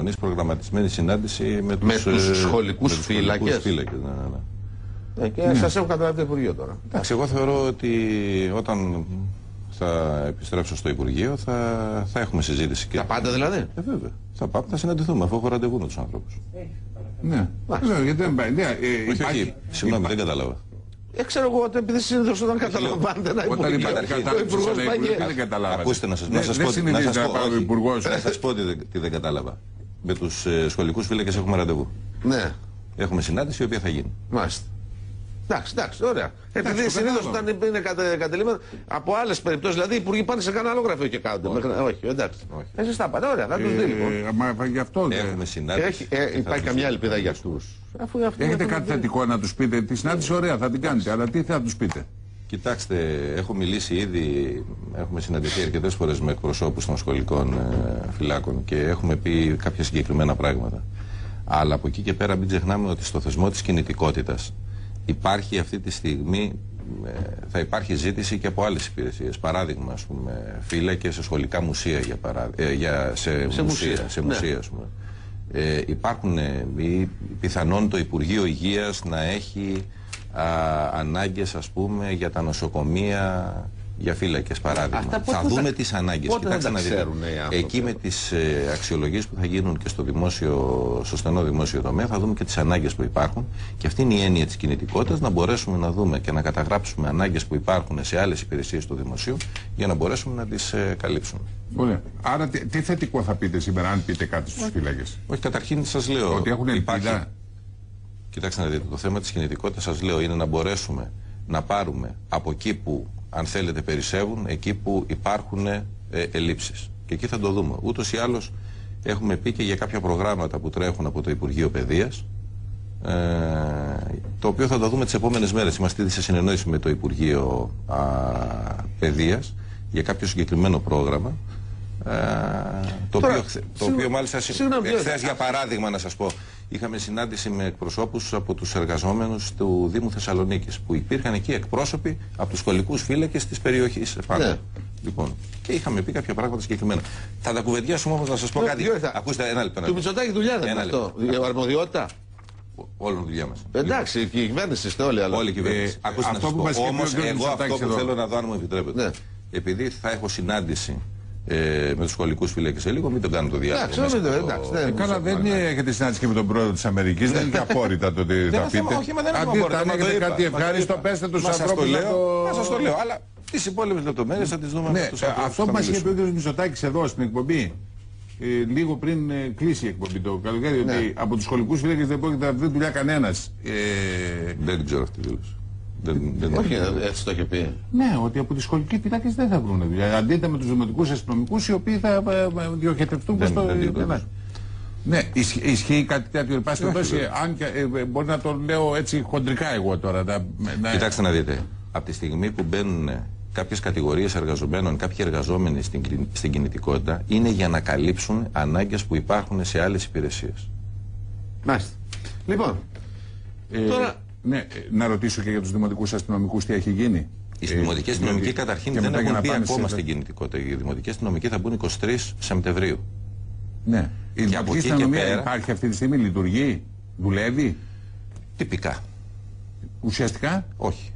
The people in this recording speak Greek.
Είναι προγραμματισμένη συνάντηση με τους, Με τους ε, σχολικούς με τους φύλακες; φύλακες, ναι, ναι, ναι. Ε, και σας έχω καταλάβει το Υπουργείο τώρα. Εντάξει, εγώ θεωρώ ότι όταν θα επιστρέψω στο Υπουργείο θα, θα έχουμε συζήτηση. Και... Τα πάντα δηλαδή; Ε, βέβαια. Θα πάμε, θα συναντηθούμε αφού έχω ραντεβού με τους ανθρώπους. Ναι. Δεν ξέρω, γιατί δεν πάει. Ναι, ε, Όχι, υπάρχει- όχι, συγγνώμη, δεν κατάλαβα. Ε, ξέρω εγώ ότι επειδή συνήθως όταν καταλαμβάνετε ένα Όταν Υπουργείο, υπάρχει καταρχήν, ο κατάρτιση Υπουργός στον πάει Υπουργείο, και- δεν καταλάβατε. Ακούστε να σας, Ναι, να σας δεν πω, να συνηθίζει σας να πω, πάει ο όχι, Υπουργός. να σας πω τι, δεν- τι δεν κατάλαβα. Με τους ε, σχολικούς φύλακες έχουμε ραντεβού. Ναι, Έχουμε συνάντηση η οποία θα γίνει. μάλιστα. Εντάξει, εντάξει, ωραία. Επειδή το συνήθως κατάλαβα. όταν είναι κατε, κατελήματα, από άλλες περιπτώσεις, δηλαδή οι υπουργοί πάνε σε κανένα άλλο γραφείο και κάνονται. Μέχρι- Όχι, εντάξει. Όχι. Εσεί τα πάτε, ωραία, θα τους δει λοιπόν. Ε, Μα γι' αυτό δεν. Έχουμε Και συνάντηση. έχει, ε, και θα υπάρχει τους καμιά δει. ελπίδα για αυτούς. Αφού αυτοί Έχετε έχουν κάτι δει. θετικό να τους πείτε. Τη συνάντηση ωραία θα την κάνετε, αλλά τι θα τους πείτε; Κοιτάξτε, έχω μιλήσει ήδη, έχουμε συναντηθεί αρκετές φορές με εκπροσώπους των σχολικών ε, φυλάκων και έχουμε πει κάποια συγκεκριμένα πράγματα. Αλλά από εκεί και πέρα μην ξεχνάμε ότι στο θεσμό της κινητικότητας υπάρχει αυτή τη στιγμή, ε, θα υπάρχει ζήτηση και από άλλες υπηρεσίες. Παράδειγμα, ας πούμε, φύλακες σε σχολικά μουσεία, για παρά, ε, για, σε, Σε μουσεία, μουσεία, σε ναι. μουσεία, ας πούμε. Ε, υπάρχουν ε, ή πιθανόν το Υπουργείο Υγείας να έχει α, ανάγκες ας πούμε για τα νοσοκομεία για φύλακες παράδειγμα. Αυτά πότε θα θα δούμε τα- τις ανάγκες. πότε θα Κοιτάξτε τα να δείτε. ξέρουν οι άνθρωποι Εκεί με τις ε, αξιολογίες που θα γίνουν και στο, δημόσιο, στο στενό δημόσιο τομέα θα δούμε και τις ανάγκες που υπάρχουν και αυτή είναι η έννοια της κινητικότητας να μπορέσουμε να δούμε και να καταγράψουμε ανάγκες που υπάρχουν σε άλλες υπηρεσίες του δημοσίου για να μπορέσουμε να τις ε, καλύψουμε. Ωραία. Άρα τι, τι θετικό θα πείτε σήμερα, αν πείτε κάτι στους φύλακες; Όχι, καταρχήν σας λέω. Ότι έχουν υπάρχει- ελπίδα. Κοιτάξτε να δείτε, το θέμα της κινητικότητας σας λέω είναι να μπορέσουμε να πάρουμε από εκεί που αν θέλετε περισσεύουν, εκεί που υπάρχουν ε, ελλείψεις. Και εκεί θα το δούμε. Ούτως ή άλλως έχουμε πει και για κάποια προγράμματα που τρέχουν από το Υπουργείο Παιδείας, ε, το οποίο θα το δούμε τις επόμενες μέρες. Είμαστε ήδη σε συνεννόηση με το Υπουργείο α, Παιδείας για κάποιο συγκεκριμένο πρόγραμμα. Ε, το, Τώρα, οποίο, χθε- το συγγνώμη, οποίο μάλιστα συγγνώμη, χθες, κύριε, για παράδειγμα να σας πω είχαμε συνάντηση με εκπροσώπους από τους εργαζόμενους του Δήμου Θεσσαλονίκης που υπήρχαν εκεί εκπρόσωποι από τους σχολικούς φύλακες της περιοχής επάνω. Ναι. Λοιπόν, και είχαμε πει κάποια πράγματα συγκεκριμένα. Θα τα κουβεντιάσουμε όμως να σας πω Ναι, κάτι. δύο θα- Ακούστε ένα λεπτό. ένα Του λεπτό. Μητσοτάκη δουλειά δεν είναι Ένα αυτό. Η αρμοδιότητα; Όλη η δουλειά μας. Εντάξει, η κυβέρνηση είστε όλοι, αλλά. Όλη η κυβέρνηση. Ε, Ακούστε αυτό να σας που πω. μας είπε ο Όμως κ. εγώ Μητσοτάκης αυτό που εδώ. θέλω να δω αν μου επιτρέπετε. Ναι. Επειδή θα έχω συνάντηση ε, με τους σχολικούς φύλακες σε λίγο, μην τον κάνω το διάλογο. Εντάξει, μέσα μην το- από το- εντάξει, ναι. Ε, καλά, δεν έχετε συνάντηση και με τον πρόεδρο της Αμερικής, δεν είναι και απόρριτα το τι θα είναι θέμα- πείτε. όχι, μα δεν είναι Αντί απόρριτα, αν μα το έχετε είπα, κάτι μα το ευχάριστο, είπα. πέστε τους Μα σας το ανθρώπους να λέω, το. μα σας το λέω, αλλά τις υπόλοιπες λεπτομέρειες θα τις δούμε Ναι, με τους ε, ανθρώπους αυτό που που θα μας είχε πει μιλήσουμε. ο κ. Μητσοτάκης εδώ στην εκπομπή, ε, λίγο πριν ε, κλείσει η εκπομπή το καλοκαίρι, Ναι. ότι από τους σχολικού φύλακες δεν πρόκειται να βρει δουλειά κανένας. Ε, Δεν την ξέρω αυτή τη δήλωση. Δεν, δεν Όχι, ε, έτσι το είχε πει. ναι, ότι από τι σχολικοί φυλάκε δεν θα βρουν δουλειά. Αντίθετα με τους δημοτικούς αστυνομικούς οι οποίοι θα ε, ε, διοχετευτούν Δεν- προς το. δεν την γνωρίζω. Ναι, ισχύει, ισχύει κάτι τέτοιο. Εν πάση Όχι, περιπτώσει, βέβαια. αν και ε, ε, μπορεί να το λέω έτσι χοντρικά εγώ τώρα. Να, να- Κοιτάξτε να δείτε. Από τη στιγμή που μπαίνουν κάποιες κατηγορίες εργαζομένων, κάποιοι εργαζόμενοι στην, κλι- στην κινητικότητα, είναι για να καλύψουν ανάγκες που υπάρχουν σε άλλες υπηρεσίες. Μάλιστα. Λοιπόν, ε, τώρα- Ναι, ε, να ρωτήσω και για τους δημοτικούς αστυνομικούς τι έχει γίνει. Οι δημοτικοί αστυνομικοί διότι- καταρχήν και δεν μετά για έχουν να μπει πάμε ακόμα σε- στην κινητικότητα. Οι δημοτικοί αστυνομικοί θα μπουν 23 Σεπτεμβρίου. Ναι. Η από δημοτική εκεί και αστυνομία πέρα- υπάρχει αυτή τη στιγμή, λειτουργεί, δουλεύει, Τυπικά. ουσιαστικά; Όχι.